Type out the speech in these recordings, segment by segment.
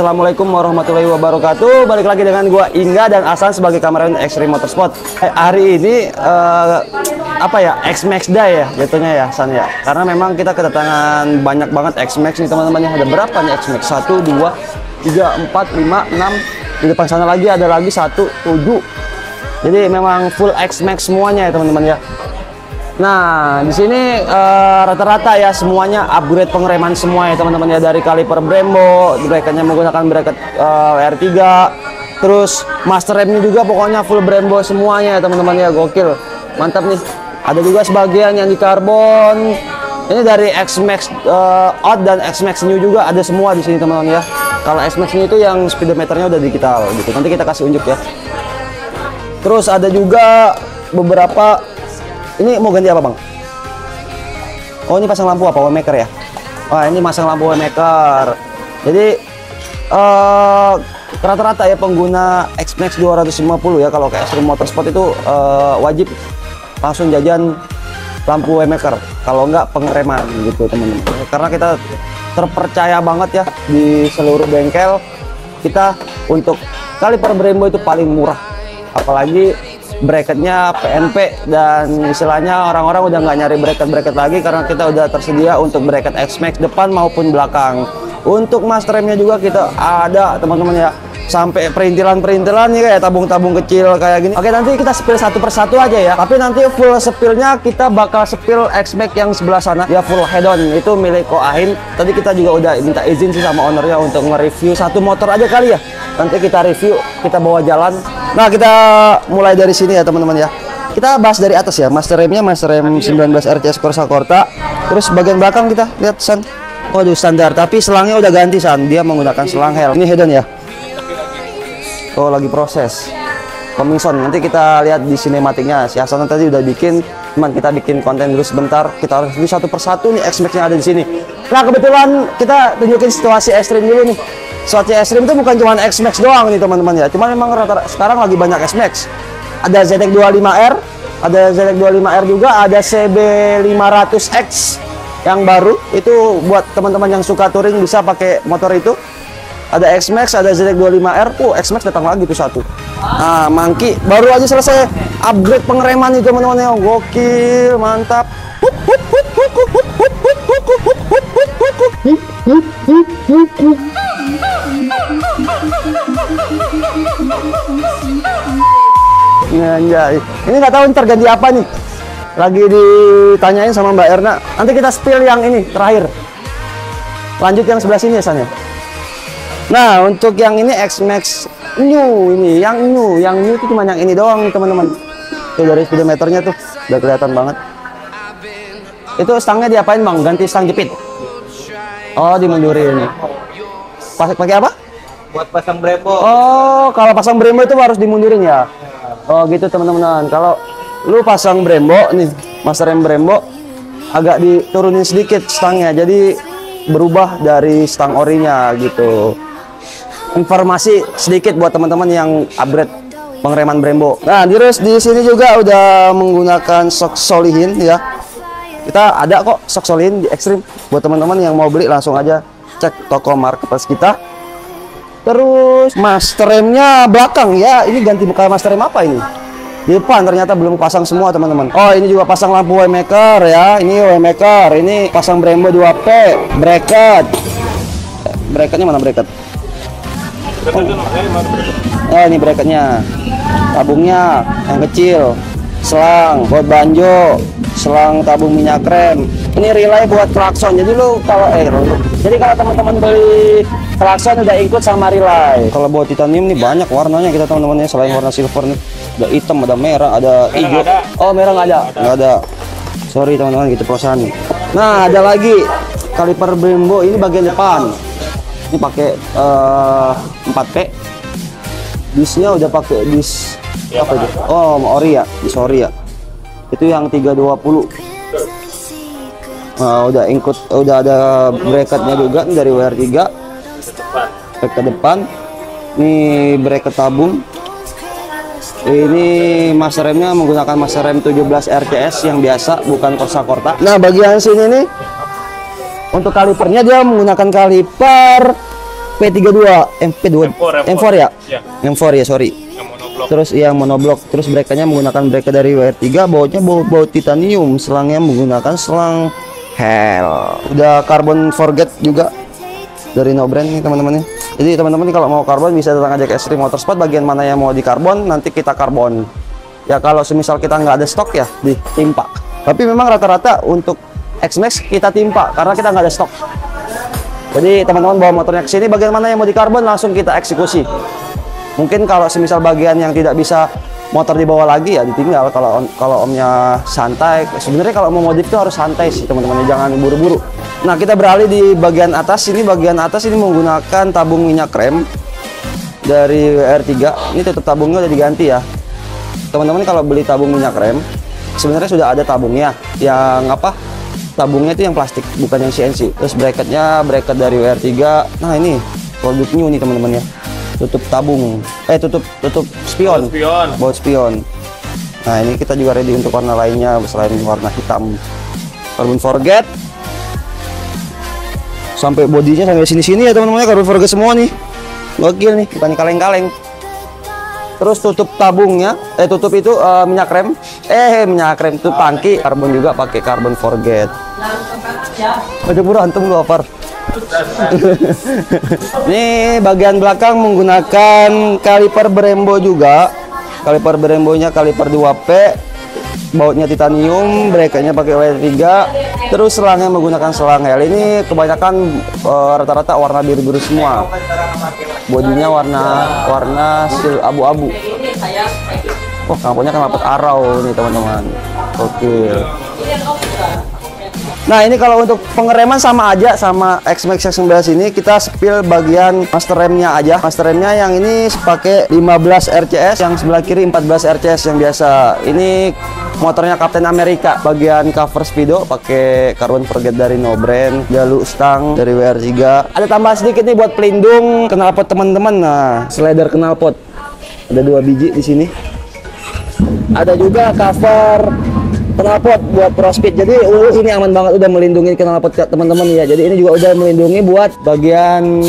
Assalamualaikum warahmatullahi wabarakatuh. Balik lagi dengan gua Ingga dan Asan sebagai kameramen Extreme Motorsport. Eh, hari ini eh, apa ya? X Max Day ya jatuhnya ya, San ya. Karena memang kita kedatangan banyak banget X Max nih teman-teman. Ada berapa nih X Max? 1 2 3 4 5 6 di depan sana lagi ada lagi 1 7. Jadi memang full X Max semuanya ya teman-teman ya. Nah, di sini eh, rata-rata ya semuanya upgrade pengereman semua ya teman-teman ya dari kaliper Brembo, bracketnya menggunakan bracket eh, R3, terus master remnya juga pokoknya full Brembo semuanya ya teman-teman ya gokil, mantap nih. Ada juga sebagian yang di karbon. Ini dari X-Max eh, Out dan X-Max New juga ada semua di sini teman-teman ya. Kalau X-Max New itu yang speedometernya udah digital gitu. Nanti kita kasih unjuk ya. Terus ada juga beberapa ini mau ganti apa bang? Oh ini pasang lampu apa? Waymaker ya? Wah ini pasang lampu Waymaker. Jadi eh, rata-rata ya pengguna X-Max 250 ya kalau kayak Extreme Motorsport itu eh, wajib langsung jajan lampu Waymaker. Kalau enggak pengereman gitu teman-teman. Karena kita terpercaya banget ya di seluruh bengkel kita untuk kaliper Brembo itu paling murah. Apalagi bracketnya PNP dan istilahnya orang-orang udah nggak nyari bracket-bracket lagi karena kita udah tersedia untuk bracket X-Max depan maupun belakang. Untuk master remnya juga kita ada teman-teman ya. Sampai perintilan-perintilan nih kayak tabung-tabung kecil kayak gini. Oke nanti kita spill satu persatu aja ya. Tapi nanti full spillnya kita bakal spill X-Max yang sebelah sana. Ya full head on itu milik Koahin tadi kita juga udah minta izin sih sama ownernya untuk nge-review satu motor aja kali ya. Nanti kita review kita bawa jalan nah kita mulai dari sini ya teman-teman ya. Kita bahas dari atas ya master remnya master rem 19 RCS Corsa Corta. Terus bagian belakang kita lihat San. Waduh standar tapi selangnya udah ganti San. Dia menggunakan selang hel ini head on ya? Oh lagi proses. Coming nanti kita lihat di sinematiknya. Si Hasan tadi udah bikin. Cuman kita bikin konten dulu sebentar. Kita harus satu persatu nih X-Max yang ada di sini. Nah kebetulan kita tunjukin situasi ekstrim dulu nih situasi ekstrim itu bukan cuma X-Max doang nih teman-teman ya. Cuma memang rata sekarang lagi banyak X-Max. Ada ZX 25R ada ZX 25R juga ada CB 500X yang baru. Itu buat teman-teman yang suka touring bisa pakai motor itu. Ada X-Max, ada ZX25R, oh X-Max datang lagi tuh satu. Nah, Mangki baru aja selesai upgrade pengereman itu teman-teman yang gokil, mantap. Anjay. Ini nggak tahu ntar ganti apa nih. Lagi ditanyain sama Mbak Erna. Nanti kita spill yang ini terakhir. Lanjut yang sebelah sini ya San ya. Nah, untuk yang ini X-Max New ini, yang new, yang new itu cuma yang ini doang teman-teman. Tuh dari speedometernya tuh udah kelihatan banget. Itu stangnya diapain bang? Ganti stang jepit? Oh, dimundurin. Pas pakai apa? buat pasang Brembo. Oh, kalau pasang Brembo itu harus dimundurin ya? Oh gitu teman-teman. Kalau lu pasang Brembo nih, master rem Brembo agak diturunin sedikit stangnya. Jadi berubah dari stang orinya gitu informasi sedikit buat teman-teman yang upgrade pengereman Brembo. Nah, terus di sini juga udah menggunakan sok solihin ya. Kita ada kok sok solihin di ekstrim buat teman-teman yang mau beli langsung aja cek toko marketplace kita. Terus master remnya belakang ya. Ini ganti buka master rem apa ini? Di depan ternyata belum pasang semua teman-teman. Oh ini juga pasang lampu Waymaker ya. Ini Waymaker. Ini pasang Brembo 2P. Bracket. Bracketnya mana bracket? Oh ini bracketnya tabungnya yang kecil selang buat banjo selang tabung minyak rem. Ini relay buat klakson. Jadi lu kalau eh jadi kalau teman-teman beli klakson udah ikut sama relay. Kalau buat titanium nih banyak warnanya kita teman-teman ya selain warna silver nih. Ada hitam ada merah ada hijau. oh merah nggak ada? Nggak ada. Sorry teman-teman gitu perusahaan nah ada lagi. Kaliper Brembo ini bagian depan. Ini pakai uh, 4P disnya udah pakai dis Ya, apa itu? Oh ori ya? Dis ori ya itu yang 320 nah, udah ikut udah ada bracketnya juga nih dari WR3 depan. back ke depan ini bracket tabung ini master remnya menggunakan master rem 17 RCS yang biasa bukan Corsa Corta nah bagian sini nih untuk kalipernya dia menggunakan kaliper MP32, MP2, M4, M4 ya? Iya. M4 ya, sorry. Yang monoblok. Terus yang monoblok, terus breakernya menggunakan breaker dari WR3, bautnya baut, baut titanium, selangnya menggunakan selang Hell. Udah carbon forget juga dari no brand nih teman-teman. Jadi teman-teman kalau mau karbon bisa datang aja ke Extreme Motorsport bagian mana yang mau di karbon nanti kita karbon. Ya kalau semisal kita nggak ada stok ya ditimpa. Tapi memang rata-rata untuk X-Max kita timpa karena kita nggak ada stok. Jadi teman-teman bawa motornya ke sini bagian mana yang mau di karbon langsung kita eksekusi. Mungkin kalau semisal bagian yang tidak bisa motor dibawa lagi ya ditinggal kalau kalau omnya santai. Sebenarnya kalau mau modif itu harus santai sih teman-teman jangan buru-buru. Nah, kita beralih di bagian atas ini bagian atas ini menggunakan tabung minyak rem dari WR3. Ini tutup tabungnya udah diganti ya. Teman-teman kalau beli tabung minyak rem sebenarnya sudah ada tabungnya yang apa? tabungnya itu yang plastik bukan yang CNC terus bracketnya bracket dari WR3 nah ini produk new nih teman-teman ya tutup tabung. Eh tutup tutup spion. Spion. baut spion. Nah ini kita juga ready untuk warna lainnya selain warna hitam. Carbon forget. Sampai bodinya sampai sini-sini ya teman-teman. Ya carbon forget semua nih. Gokil nih bukan kaleng-kaleng. Terus tutup tabungnya. Eh tutup itu eh, minyak rem. Eh minyak rem itu tangki karbon juga pakai carbon forget. Aduh berantem lu apar ini bagian belakang menggunakan kaliper Brembo juga. Kaliper Brembonya kaliper 2P bautnya titanium bracketnya pakai W3 terus selangnya menggunakan selang L. Ini kebanyakan eh, rata-rata warna biru-biru semua. Bodinya warna warna abu-abu. Wah, knalpotnya knalpot arrow nih teman-teman. Oke. Nah, ini kalau untuk pengereman sama aja sama X-Max X19 ini kita spill bagian master remnya aja. Master remnya yang ini pakai 15 RCS, yang sebelah kiri 14 RCS yang biasa. Ini motornya Captain America. Bagian cover speedo pakai carbon forget dari No Brand, jalur stang dari WR3. Ada tambahan sedikit nih buat pelindung knalpot teman-teman. Nah, slider knalpot. Ada dua biji di sini ada juga cover knalpot buat prospeed jadi uh, ini aman banget udah melindungi knalpot teman-teman ya. Jadi ini juga udah melindungi buat bagian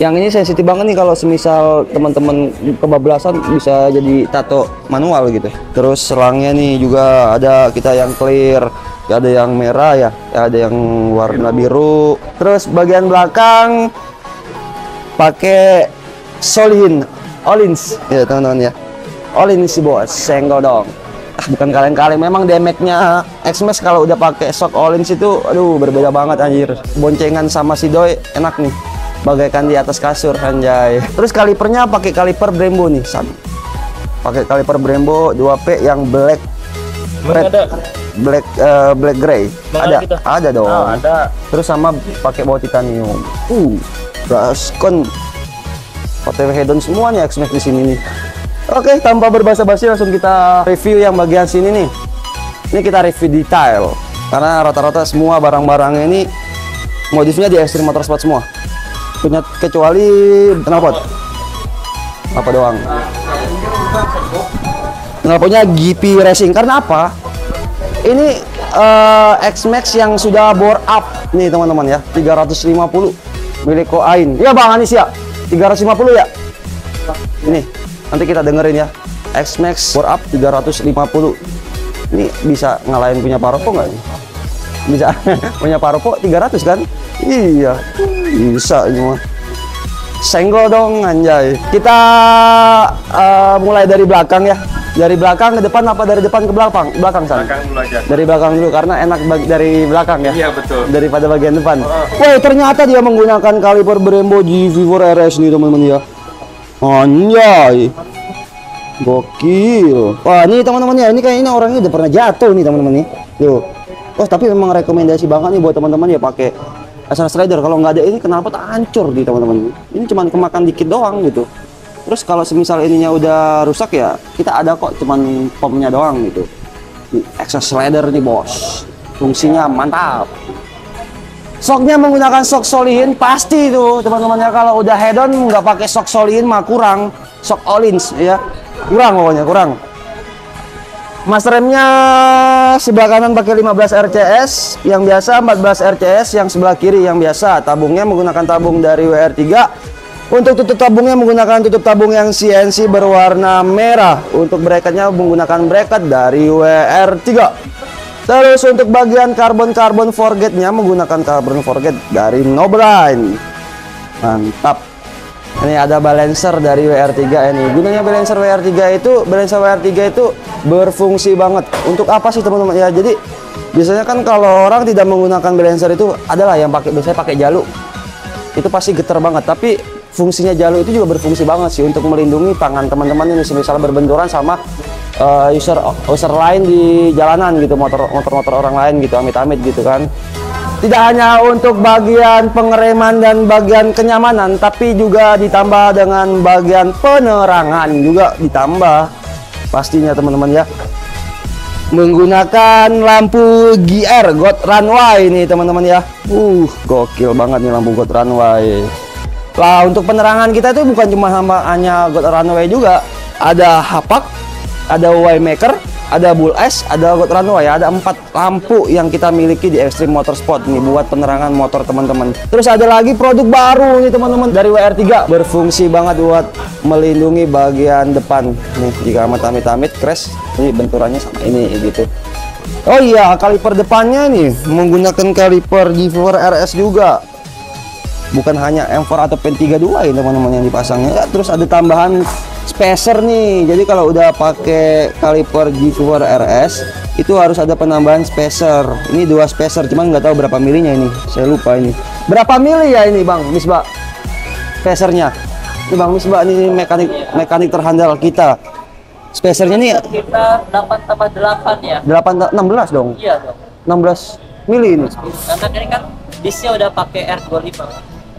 yang ini sensitif banget nih. Kalau semisal teman-teman kebablasan bisa jadi tato manual gitu. Terus selangnya nih juga ada kita yang clear. Ada yang merah ya ada yang warna biru. Terus bagian belakang pakai Solin Olins. Ya teman-teman ya. Olins sih bos. Senggol dong bukan kaleng-kaleng memang damage-nya Xmax kalau udah pakai shock Olins itu aduh berbeda banget anjir. Boncengan sama si Doi enak nih. Bagaikan di atas kasur anjay. Terus kalipernya pakai kaliper Brembo nih San pakai kaliper Brembo 2P yang black red. ada? black eh, black gray. Emang ada. ada kita? ada dong. Oh, ada. terus sama pakai baut titanium. Uh Brascon OTW hedon semua nih X-Max di sini nih oke tanpa berbasa-basi langsung kita review yang bagian sini nih. Ini kita review detail karena rata-rata semua barang-barangnya ini modifnya di Extreme Motorsport semua. Punya kecuali knalpot. Apa doang? Knalpotnya GP Racing. Karena apa? Ini eh, X-Max yang sudah bore up nih teman-teman ya. 350 milik Koain iya Bang Anis ya. 350 ya. Ini nanti kita dengerin ya. X-Max bore up 350 ini bisa ngalahin punya Paropo nggak nih? bisa punya Paropo 300 kan? Iya bisa ini mah. Senggol dong anjay. Kita eh, mulai dari belakang ya. Dari belakang ke depan apa dari depan ke belakang? Belakang san. Belakang dulu aja. dari belakang dulu karena enak dari belakang ya. Iya, betul. daripada bagian depan. Wah ternyata dia menggunakan kaliper Brembo GV4 RS nih teman-teman ya anjay. Gokil. Wah ini teman-teman ya ini kayaknya orangnya udah pernah jatuh nih teman-teman nih. Tuh. Oh tapi memang rekomendasi banget nih buat teman-teman ya pakai SRS Rider kalau nggak ada ini kenapa hancur di teman-teman? Ini cuman kemakan dikit doang gitu. Terus kalau semisal ininya udah rusak ya kita ada kok cuman pomnya doang gitu. Nih, exhaust slider nih bos. Fungsinya mantap Soknya menggunakan sok solihin pasti itu teman-teman ya kalau udah head on nggak pakai sok solihin mah kurang. Sok olins ya. Kurang pokoknya kurang. Mas remnya sebelah kanan pakai 15 RCS yang biasa 14 RCS yang sebelah kiri yang biasa. Tabungnya menggunakan tabung dari WR3 Untuk tutup tabungnya menggunakan tutup tabung yang CNC berwarna merah. Untuk bracketnya menggunakan bracket dari WR3. Terus untuk bagian karbon-karbon forgetnya menggunakan karbon forget dari Nobrine. Mantap. Ini ada balancer dari WR3 ini. Gunanya balancer WR3 itu, balancer WR3 itu berfungsi banget. Untuk apa sih teman-teman? Ya, jadi biasanya kan kalau orang tidak menggunakan balancer itu adalah yang pakai biasanya pakai jaluk. Itu pasti getar banget, tapi fungsinya jalur itu juga berfungsi banget sih untuk melindungi tangan teman-teman ini misalnya berbenturan sama uh, user user lain di jalanan gitu motor motor motor orang lain gitu amit-amit gitu kan. Tidak hanya untuk bagian pengereman dan bagian kenyamanan tapi juga ditambah dengan bagian penerangan juga ditambah. Pastinya teman-teman ya. Menggunakan lampu GR God Runway ini teman-teman ya. Uh gokil banget nih lampu God Runway. Lah untuk penerangan kita itu bukan cuma hanya God Runway juga, ada hapak, ada Waymaker, ada Bull S, ada God Runway, ada empat lampu yang kita miliki di Extreme Motorsport nih buat penerangan motor teman-teman. Terus ada lagi produk baru nih teman-teman dari WR3 berfungsi banget buat melindungi bagian depan nih jika amit-amit crash ini benturannya sama ini gitu. Oh iya, kaliper depannya nih menggunakan kaliper G4 RS juga bukan hanya M4 atau Pen 32 ini teman-teman yang dipasangnya ya, terus ada tambahan spacer nih. Jadi kalau udah pakai kaliper G4 RS itu harus ada penambahan spacer. Ini dua spacer cuman nggak tahu berapa milinya ini. Saya lupa ini. Berapa mili ya ini Bang? Misbah spacernya. Ini Bang Misbah ini mekanik mekanik terhandal kita. Spacernya nih Kita 8 tambah 8 ya. 8 16 dong. Iya dong. 16 mili ini. Karena ini kan disnya udah pakai R25.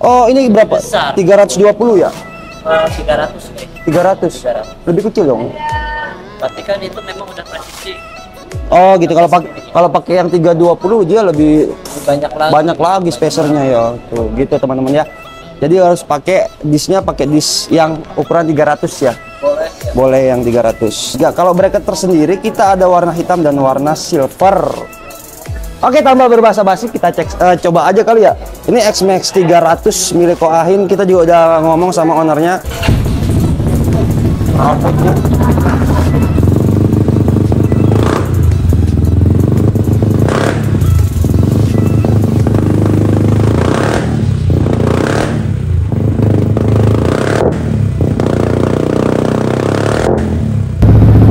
oh ini berapa? Besar. 320 ya 300 nih. 300 lebih kecil dong Berarti kan itu memang udah presisi. Oh gitu kalau pakai kalau pakai yang 320 dia lebih banyak lagi. banyak lagi spacernya ya. Tuh gitu teman-teman ya. Jadi harus pakai disnya pakai dis yang ukuran 300 ya. Boleh ya. Boleh yang 300. Ya kalau bracket tersendiri kita ada warna hitam dan warna silver. Oke tambah berbahasa basi kita cek eh, coba aja kali ya. Ini X-Max 300 milik Koahin kita juga udah ngomong sama ownernya.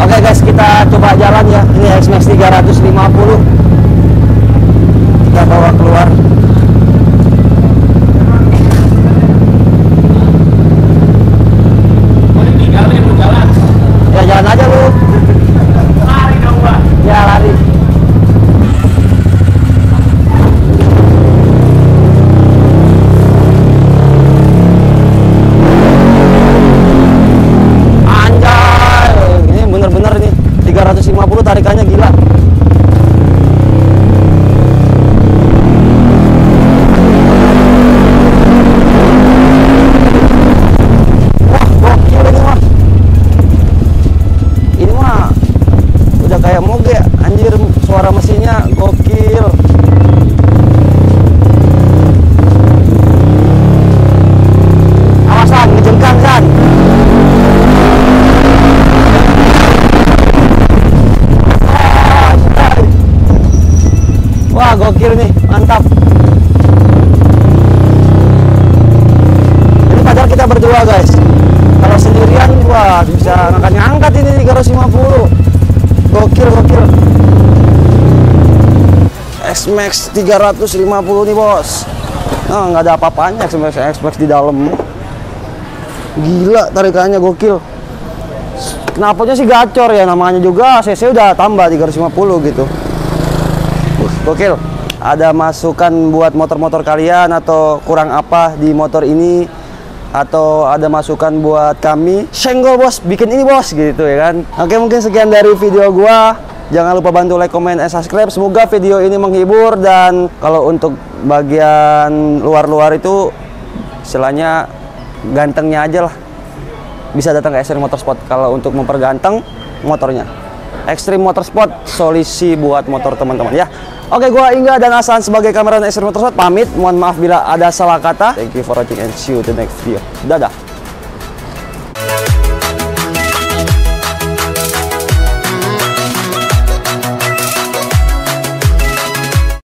Oke guys, kita coba jalan ya. Ini X-Max 350. Kita bawa keluar. X-Max 350 nih bos. Nah, nggak ada apa-apanya X-Max X-Max di dalam. Gila tarikannya gokil. Kenapanya sih gacor ya namanya juga CC udah tambah 350 gitu. Gokil. Ada masukan buat motor-motor kalian atau kurang apa di motor ini atau ada masukan buat kami senggol bos bikin ini bos gitu ya kan oke mungkin sekian dari video gua jangan lupa bantu like comment and subscribe. Semoga video ini menghibur dan kalau untuk bagian luar-luar itu istilahnya gantengnya aja lah. Bisa datang ke Extreme Motorsport. Kalau untuk memperganteng motornya. Extreme Motorsport solusi buat motor teman-teman ya. Oke gua Ingga dan Hasan sebagai kameramen Extreme Motorsport. Pamit. Mohon maaf bila ada salah kata. Thank you for watching and see you the next video. Dadah.